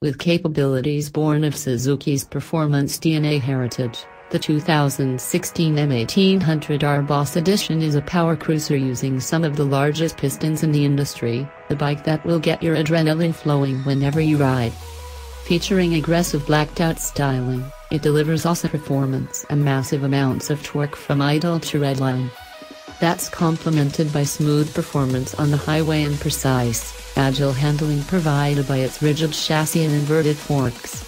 With capabilities born of Suzuki's performance DNA heritage, the 2016 M1800R Boss Edition is a power cruiser using some of the largest pistons in the industry, a bike that will get your adrenaline flowing whenever you ride. Featuring aggressive blacked-out styling, it delivers awesome performance and massive amounts of torque from idle to redline. That's complemented by smooth performance on the highway and precise, agile handling provided by its rigid chassis and inverted forks.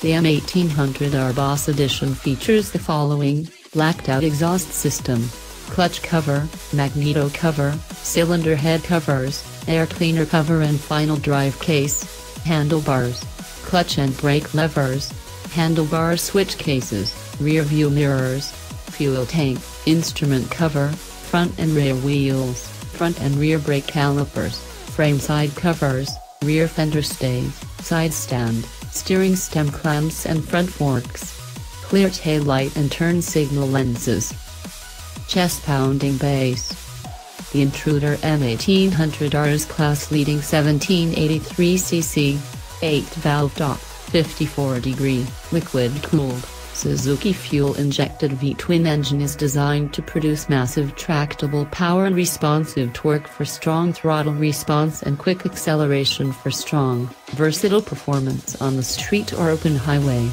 The M1800R Boss Edition features the following, blacked out exhaust system, clutch cover, magneto cover, cylinder head covers, air cleaner cover and final drive case, handlebars, clutch and brake levers, handlebar switch cases, rear view mirrors, fuel tank, instrument cover, front and rear wheels, front and rear brake calipers, frame side covers, rear fender stays, side stand, steering stem clamps and front forks. Clear tail light and turn signal lenses. Chest pounding bass. The Intruder M1800R is class leading 1783cc, 8 valve top, 54 degree, liquid cooled. Suzuki fuel-injected V-twin engine is designed to produce massive tractable power and responsive torque for strong throttle response and quick acceleration for strong, versatile performance on the street or open highway.